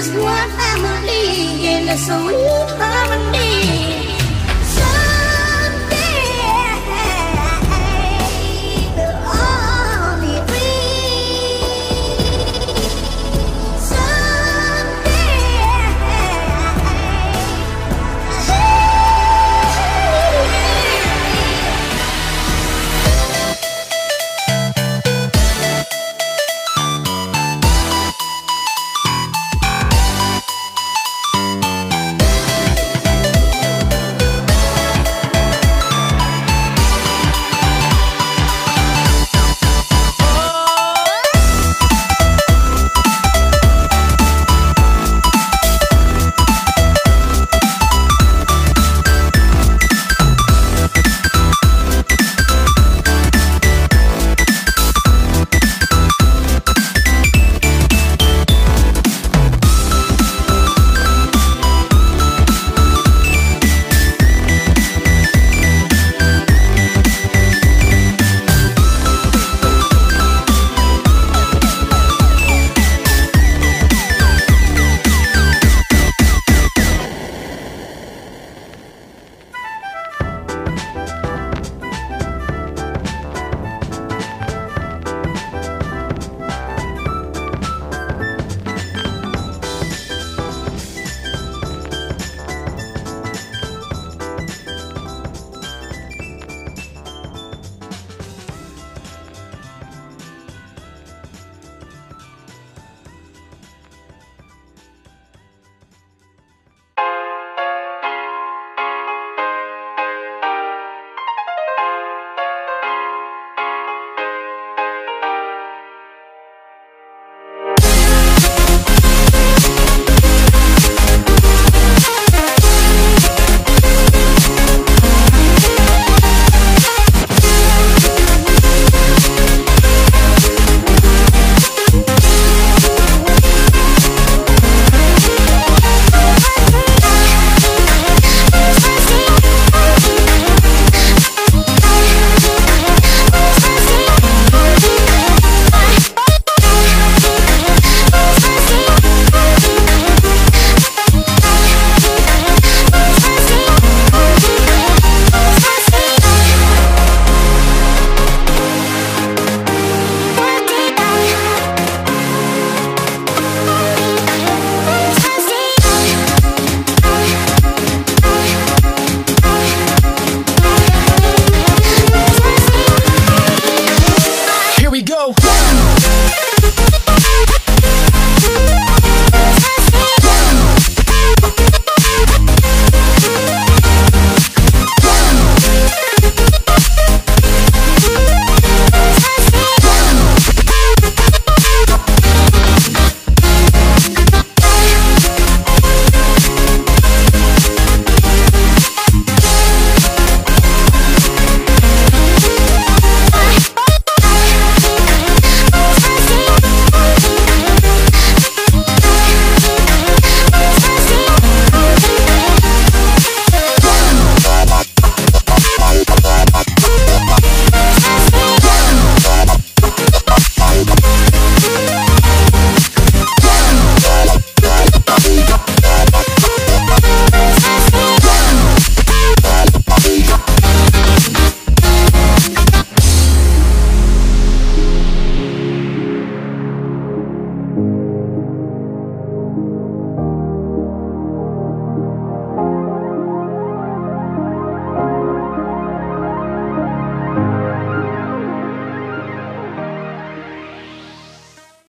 just one family in a sweet harmony.